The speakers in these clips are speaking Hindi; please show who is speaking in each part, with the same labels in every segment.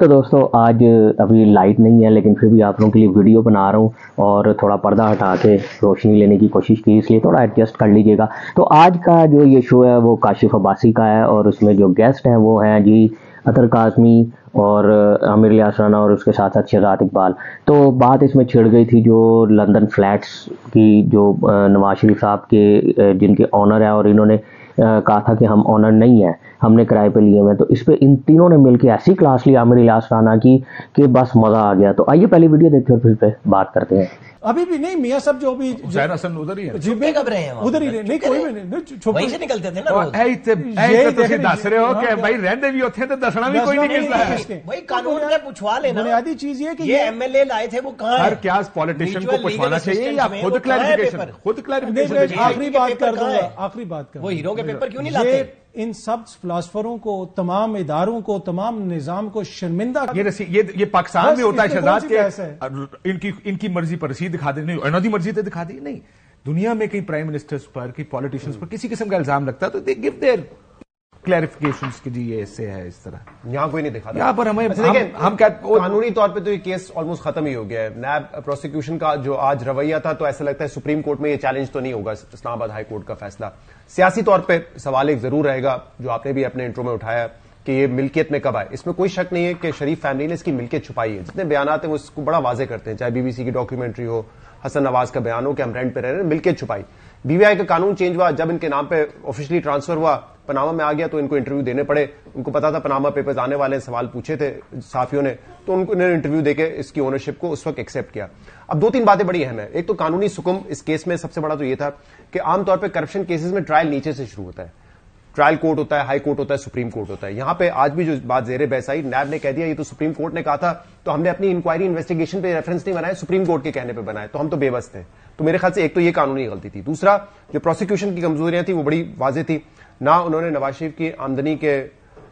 Speaker 1: तो दोस्तों, आज, अभी लाइट नहीं है, लेकिन फिर भी आप लोगों के लिए वीडियो बना रहा हूँ और थोड़ा पर्दा हटा के रोशनी लेने की कोशिश की, इसलिए थोड़ा एडजस्ट कर लीजिएगा। तो आज का जो ये शो है, वो काशिफ अब्बासी का है और उसमें जो गेस्ट हैं वो हैं जी अतर काजमी और आमिर लियास राना और उसके साथ साथ शहजाद इकबाल। तो बात इसमें छिड़ गई थी जो लंदन फ्लैट्स की, जो नवाज़ शरीफ साहब के जिनके ऑनर है और इन्होंने कहा था कि हम ऑनर नहीं है, हमने किराए पे लिए हुए तो इस पर इन तीनों ने मिलकर ऐसी क्लास लिया आमिर इलास राना की कि बस मज़ा आ गया। तो आइए पहली वीडियो देखते हैं फिर पे बात करते हैं।
Speaker 2: अभी भी नहीं मियाँ सब जो भी
Speaker 3: हुसैन हसन उधर ही है
Speaker 2: जी
Speaker 4: छुपे कब रहे हैं वहाँ
Speaker 2: उधर ही
Speaker 4: पे?
Speaker 2: रहे नहीं
Speaker 4: छुपे
Speaker 2: कोई
Speaker 4: रहे?
Speaker 2: भी नहीं छुप
Speaker 4: वहीं से निकलते थे ना रोज
Speaker 3: ਐ ਤੇ ਐ
Speaker 2: ये
Speaker 3: ਤੇ ਤੁਸੀਂ
Speaker 2: देख
Speaker 3: ਦੱਸ ਰਹੇ ਹੋ
Speaker 2: हाँ,
Speaker 3: ਕਿ
Speaker 2: क्या?
Speaker 3: ਭਾਈ ਰਹਿੰਦੇ ਵੀ ਉੱਥੇ ਤੇ ਦੱਸਣਾ ਵੀ ਕੋਈ
Speaker 2: दसना
Speaker 3: ਨਹੀਂ
Speaker 2: नहीं
Speaker 3: ਕਿਸਦਾ
Speaker 2: है
Speaker 3: है
Speaker 2: किसके।
Speaker 4: वही कानून में पूछवा लेना
Speaker 2: बुनियादी चीज ये कि
Speaker 4: ये
Speaker 2: ये
Speaker 4: एमएलए लाए थे वो कहाँ
Speaker 3: हर
Speaker 4: है
Speaker 3: क्या पॉलिटिशियन को
Speaker 4: Mutual
Speaker 3: पूछवाना
Speaker 4: legal
Speaker 3: चाहिए या
Speaker 4: assistance में
Speaker 3: खुद
Speaker 4: वो कहाँ है
Speaker 3: क्लैरिफिकेशन
Speaker 4: पेपर?
Speaker 3: खुद
Speaker 2: नहीं,
Speaker 3: क्लैरिफिकेशन
Speaker 2: मैं
Speaker 3: दीजिए
Speaker 2: आखिरी
Speaker 4: के
Speaker 2: बात
Speaker 4: पेपर
Speaker 2: कर
Speaker 4: कहाँ
Speaker 2: दूंगा
Speaker 4: है?
Speaker 2: आखिरी बात कर
Speaker 4: वो हीरो के पेपर क्यों नहीं
Speaker 2: ये
Speaker 4: लाते
Speaker 2: इन सब फिलासफरों को तमाम इदारों को तमाम निज़ाम को शर्मिंदा
Speaker 3: ये रसी ये ये पाकिस्तान में होता है शहजाद? के इनकी इनकी मर्ज़ी पर रसीद दिखा दे नहीं इन्हों मर्ज़ी तो दिखा दी नहीं दुनिया में कई प्राइम मिनिस्टर्स पर कई पॉलिटिशियंस पर किसी किस्म का इल्ज़ाम लगता है तो दे गिव देयर क्लैरिफिकेशन कि जी ये ऐसे है इस तरह।
Speaker 5: यहाँ कोई नहीं दिखा
Speaker 3: यहाँ पर हमें
Speaker 5: अच्छा,
Speaker 3: हम, हम क्या
Speaker 5: कानूनी तौर पे तो ये केस ऑलमोस्ट खत्म ही हो गया है। नैब प्रोसिक्यूशन का जो आज रवैया था तो ऐसा लगता है सुप्रीम कोर्ट में ये चैलेंज तो नहीं होगा। इस्लामाबाद हाई कोर्ट का फैसला। सियासी तौर पे सवाल एक ज़रूर रहेगा जो आपने भी अपने इंट्रो में उठाया कि ये मिल्कियत में कब आए। इसमें कोई शक नहीं है कि शरीफ फैमिली ने इसकी मिल्कियत छुपाई है। जितने बयान आते हैं वो इसको बड़ा वाजे करते हैं चाहे बीबीसी की डॉक्यूमेंट्री हो हसन नवाज़ का बयान हो कि हम रेंट पे रह रहे हैं मिल्कियत छुपाई। बीबीआई का कानून चेंज हुआ, जब इनके नाम पे ऑफिशियली ट्रांसफ़र हुआ, पनामा में आ गया तो इनको इंटरव्यू देने पड़े। उनको पता था पनामा पेपर्स आने वाले सवाल पूछे थे साफियों ने तो उनको इन्होंने इंटरव्यू देकर इसकी ओनरशिप को उस वक्त एक्सेप्ट किया। अब दो तीन बातें बड़ी अहम है। एक तो कानूनी सुकुम, इस केस में सबसे बड़ा तो यह था कि आमतौर पर करप्शन केसेस में ट्रायल नीचे से शुरू होता है। ट्रायल कोर्ट होता है, हाई कोर्ट होता है, सुप्रीम कोर्ट होता है। यहाँ पे आज भी जो बात जेरे बहस आई नैब ने कह दिया, ये तो सुप्रीम कोर्ट ने कहा था तो हमने अपनी इंक्वायरी इन्वेस्टिगेशन पे रेफरेंस नहीं बनाया, सुप्रीम कोर्ट के कहने पे बनाए तो हम तो बेबस थे। तो मेरे ख्याल से एक तो ये कानूनी गलती थी। दूसरा, जो प्रोसिक्यूशन की कमजोरियाँ थी, वो बड़ी वाजे थी। ना उन्होंने नवाज़ शरीफ की आमदनी के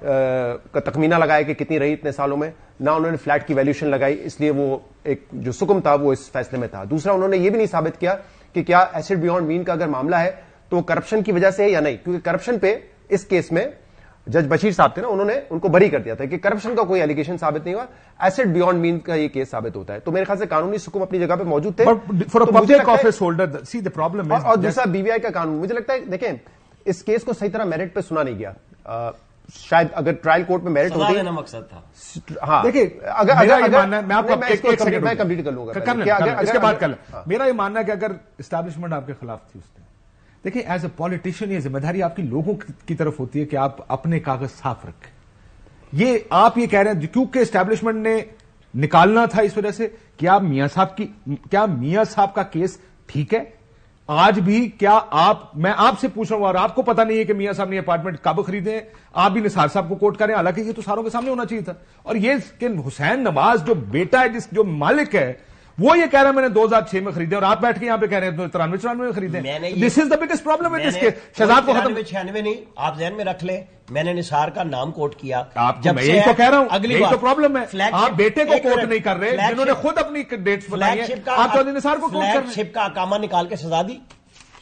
Speaker 5: का तखमीना लगाया कि कितनी रही इतने सालों में, ना उन्होंने फ्लैट की वैल्यूशन लगाई, इसलिए वो एक जो सुकुम था, वो इस फैसले में था। दूसरा, उन्होंने ये भी नहीं साबित किया कि क्या एसिड बियॉन्ड मीन का अगर मामला है तो करप्शन की वजह से है या नहीं? क्योंकि करप्शन पे इस केस में जज बशीर साहब थे ना उन्होंने उनको बरी कर दिया था कि करप्शन का कोई एलिगेशन साबित नहीं हुआ। एसिड बियॉन्ड मीन का ये केस साबित होता है। तो मेरे ख्याल से कानूनी सुकुम अपनी जगह पे मौजूद थे। तो है- और, दूसरा बीवीआई का कानून। मुझे लगता है देखें इस केस को सही तरह मेरिट पे सुना नहीं गया। शायद अगर ट्रायल कोर्ट में मेरिट होती
Speaker 4: देना मकसद था।
Speaker 5: हाँ।
Speaker 3: देखिए
Speaker 5: अगर
Speaker 3: मेरा
Speaker 5: अगर
Speaker 3: ये
Speaker 5: अगर
Speaker 3: मानना है मैं आपको एक
Speaker 5: इसको
Speaker 3: एक सेकंड
Speaker 5: कंप्लीट कर लूँगा
Speaker 3: इसके बाद कर। मेरा ये मानना है कि अगर एस्टैब्लिशमेंट आपके खिलाफ थी उसने। देखिए एज ए पॉलिटिशियन ये ज़िम्मेदारी आपकी लोगों की तरफ़ होती है कि आप अपने कागज़ साफ़ रखें। ये, आप ये कह रहे हैं, क्योंकि एस्टैब्लिशमेंट ने निकालना था इस वजह से, क्या मियाँ साहब की, क्या मियाँ साहब का केस ठीक है? आज भी क्या आप, मैं आपसे पूछ रहा हूँ, और आपको पता नहीं है कि मियाँ साहब ने अपार्टमेंट कब खरीदे हैं। आप भी निसार साहब को कोर्ट करें, हालाँकि ये तो सारों के सामने होना चाहिए था। और ये हुसैन नवाज़ जो बेटा है, जिस, जो मालिक है वो ये कह रहे हैं मैंने 2006 में खरीदे और आप बैठ के यहाँ पे कह रहे हैं तिरानवे चौरानवे में खरीदे। This is the biggest problem है इसके शहजाद को खत्म
Speaker 4: छियानवे नहीं आप जहन में रख ले। मैंने निसार का नाम कोट किया।
Speaker 3: जब मैं यही तो कह रहा हूँ
Speaker 4: अगली
Speaker 3: यही तो प्रॉब्लम है। आप बेटे को कोट नहीं कर रहे जिन्होंने खुद अपनी डेट्स बनाई है। आप तो निसार को कोट कर रहे
Speaker 4: फ्लैगशिप का अकामा निकाल के सजा दी।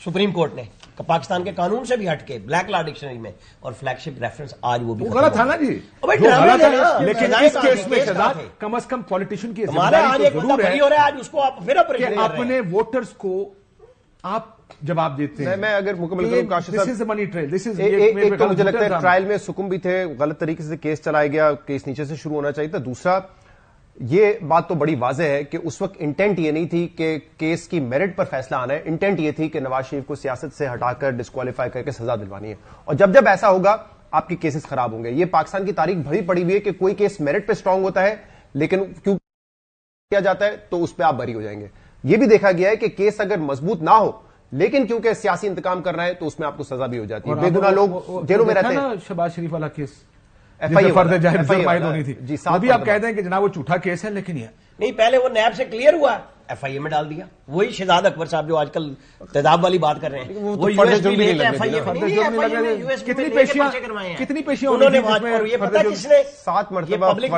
Speaker 4: सुप्रीम कोर्ट ने। पाकिस्तान के कानून से भी हटके ब्लैक लॉ डिक्शनरी में और फ्लैगशिप रेफरेंस आज वो भी
Speaker 3: वो गलत
Speaker 4: हो
Speaker 3: था ना जी। है। लेकिन इस केस में? कम अज कम पॉलिटिशियन की
Speaker 4: हमारा आज
Speaker 3: ज़िम्मेदारी
Speaker 4: एक
Speaker 3: तो
Speaker 4: बंदा
Speaker 3: ज़रूर हो।
Speaker 4: रहा है आज उसको आप फिर
Speaker 3: कि
Speaker 4: अपने
Speaker 3: वोटर्स को आप जवाब देते हैं।
Speaker 5: मैं- अगर मुकम्मल करूँ,
Speaker 3: Kashif this is money trail
Speaker 5: this is एक तो मुझे लगता है ट्रायल में सुकुम भी थे गलत तरीके से केस चलाया गया केस नीचे से शुरू होना चाहिए था दूसरा ये बात तो बड़ी वाजह है कि उस वक्त इंटेंट ये नहीं थी कि केस की मेरिट पर फैसला आना है। इंटेंट ये थी कि नवाज़ शरीफ को सियासत से हटाकर डिस्कालीफाई करके सजा दिलवानी है। और जब जब ऐसा होगा आपके केसेस खराब होंगे। ये पाकिस्तान की तारीख भरी पड़ी हुई है कि कोई केस मेरिट पर स्ट्रांग होता है लेकिन क्यों किया जाता है तो उस पर आप बरी हो जाएँगे। ये भी देखा गया है कि केस अगर मज़बूत ना हो लेकिन क्योंकि सियासी इंतकाम कर रहे हैं तो उसमें आपको सजा भी हो जाती है। बेगुना लोग जेलों में रहते हैं।
Speaker 3: शबाज शरीफ वाला केस होनी थी।
Speaker 5: जी,
Speaker 3: अभी आप
Speaker 5: कह
Speaker 3: दें हैं कि जनाब वो झूठा केस है लेकिन ये
Speaker 4: नहीं पहले वो नैब से क्लियर हुआ। एफ़ आई ए में डाल दिया। वही शहजाद अकबर साहब जो आजकल तेजाब वाली बात कर रहे हैं।
Speaker 5: वो
Speaker 4: F I A F I ए
Speaker 3: कितनी पेशियां- कितनी
Speaker 4: उन्होंने
Speaker 5: सात मरतबा
Speaker 3: अपनी-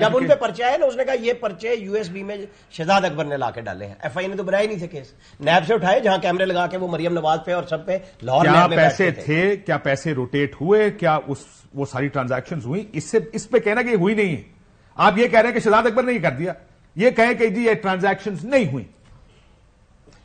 Speaker 4: जब उन पे
Speaker 3: clarification-
Speaker 4: पर्चे आए ना उसने कहा ये पर्चे यूएसबी में शहजाद अकबर ने लाके डाले हैं। एफआई ने तो बनाए नहीं थे केस। नैब से उठाए जहाँ कैमरे लगा के वो मरियम नवाज़ पे और सब पे लाहौर में
Speaker 3: पैसे
Speaker 4: थे।
Speaker 3: क्या पैसे रोटेट हुए? क्या उस वो सारी ट्रांजैक्शंस हुई? इससे इस पे कहना कि हुई नहीं है। आप ये कह रहे हैं कि शहजाद अकबर ने ये कर दिया। ये कहे कि जी ये ट्रांजैक्शंस नहीं हुई।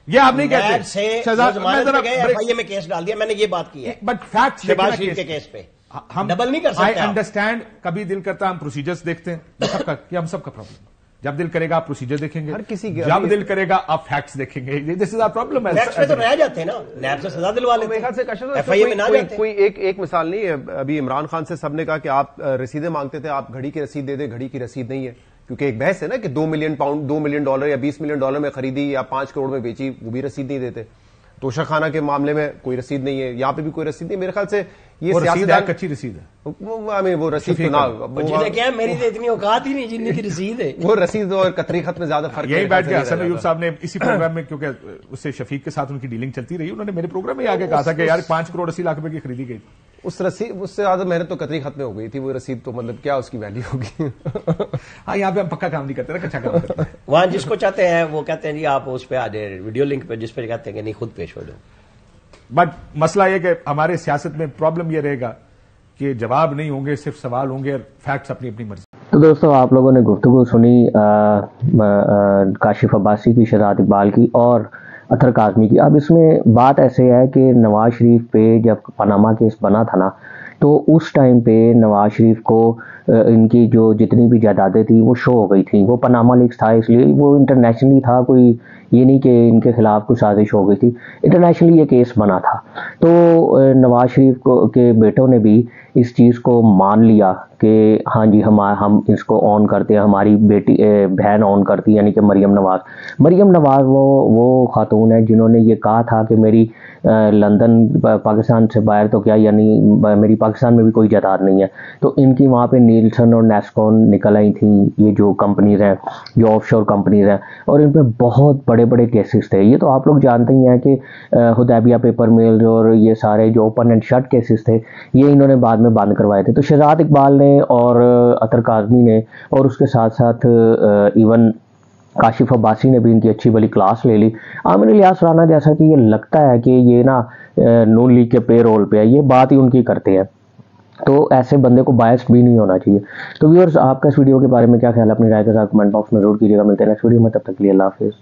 Speaker 3: ये आप नहीं कहते।
Speaker 4: से
Speaker 3: शहजाद मैं
Speaker 4: केस डाल दिया मैंने ये बात की है।
Speaker 3: बट फैक्ट
Speaker 4: शहबाज शरीफ के केस पे।
Speaker 3: हम
Speaker 4: डबल नहीं कर सकते
Speaker 3: आई अंडरस्टैंड कभी दिल करता हम प्रोसीजर्स देखते हैं। सबका हम सबका प्रॉब्लम जब दिल करेगा आप प्रोसीजर देखेंगे।
Speaker 5: हर किसी के-
Speaker 3: जब दिल करेगा आप फैक्ट्स देखेंगे। दिस इज़ आर प्रॉब्लम
Speaker 4: है फैक्ट्स पे तो रह जाते हैं ना। से सजा दिलवा लेते
Speaker 5: हैं। से कशर
Speaker 4: एफआईए में ना जाते।
Speaker 5: कोई एक एक मिसाल नहीं है। अभी इमरान खान से सबने कहा कि आप रसीदे रसीदें मांगते थे आप घड़ी की रसीद दे दे घड़ी की रसीद नहीं है। क्योंकि एक बहस है ना कि दो मिलियन पाउंड दो मिलियन डॉलर या बीस मिलियन डॉलर में खरीदी या पाँच करोड़ में बेची वो भी रसीद नहीं देते। तोशा खाना के मामले में कोई रसीद नहीं है यहाँ पे भी कोई रसीद नहीं मेरे ख्याल से ये
Speaker 3: वो रसीद है
Speaker 5: सियासतदान
Speaker 3: कच्ची रसीद है।
Speaker 5: वो- रसीद तो ना वो-
Speaker 4: क्या मेरी तो इतनी औकात ही नहीं जितनी की रसीद है।
Speaker 5: वो रसीद और कतरी खत में ज़्यादा फ़र्क
Speaker 3: यही बैठ
Speaker 5: गया।
Speaker 3: के हसन अयूब साहब ने इसी प्रोग्राम में क्योंकि उससे शफीक के साथ उनकी डीलिंग चलती रही उन्होंने मेरे प्रोग्राम में आगे कहा था कि यार पाँच करोड़ अस्सी लाख रुपए की खरीदी गई थी।
Speaker 5: उस रसीद उससे ज़्यादा मेहनत तो कतरी खत में हो गई थी वो रसीद तो मतलब क्या उसकी वैल्यू होगी?
Speaker 3: हाँ यहाँ पे हम पक्का काम नहीं करते ना कच्चा काम करते
Speaker 4: वहाँ जिसको चाहते हैं वो कहते हैं जी आप उस पे आ जाए वीडियो लिंक पे जिस पे कहते हैं कि नहीं खुद पेश हो जाओ
Speaker 3: बट मसला यह कि हमारे सियासत में प्रॉब्लम यह रहेगा कि जवाब नहीं होंगे सिर्फ़ सवाल होंगे और फैक्ट्स अपनी अपनी मर्ज़ी।
Speaker 1: तो दोस्तों आप लोगों ने गुफ्तु सुनी आ, आ, आ, काशिफ अब्बासी की शहजाद इकबाल की और अतर काजमी की। अब इसमें बात ऐसे है कि नवाज़ शरीफ पे जब पनामा केस बना था ना तो उस टाइम पे नवाज़ शरीफ को इनकी जो जितनी भी जायदादें थी, वो शो हो गई थी। वो पनामा लीक्स था, इसलिए वो इंटरनेशनली था, कोई ये नहीं कि इनके खिलाफ कोई साजिश हो गई थी। इंटरनेशनली ये केस बना था। तो नवाज़ शरीफ को, के बेटों ने भी इस चीज़ को मान लिया कि हाँ जी, हम हम इसको ऑन करते हैं, हमारी बेटी बहन ऑन करती यानी कि मरियम नवाज़। मरियम नवाज़ वो वो खातून है जिन्होंने ये कहा था कि मेरी लंदन पाकिस्तान से बाहर तो क्या, यानी मेरी पाकिस्तान में भी कोई जदाद नहीं है। तो इनकी वहाँ पे नीलसन और नेस्कॉन निकल आई थी, ये जो कंपनीज़ हैं, जो ऑफशोर कंपनीज़ हैं, और इन पे बहुत बड़े बड़े केसेस थे। ये तो आप लोग जानते ही हैं कि हुदैबिया पेपर मिल और ये सारे जो ओपन एंड शट केसेस थे, ये इन्होंने बाद में बंद करवाए थे। तो शहजाद इकबाल ने और अतर काजमी ने और उसके साथ साथ इवन काशिफ अब्बासी ने भी इनकी अच्छी भली क्लास ले ली। आमिर इलियास राना जैसा कि ये लगता है कि ये ना नून लीग के पे रोल पे है। ये बात ही उनकी करते हैं। तो ऐसे बंदे को बायस भी नहीं होना चाहिए। तो व्यूअर्स आपका इस वीडियो के बारे में क्या ख्याल है? अपनी राय के साथ कमेंट बॉक्स में ज़रूर कीजिएगा। मिलते हैं नेक्स्ट वीडियो में। तब तक लिए हाफिज़।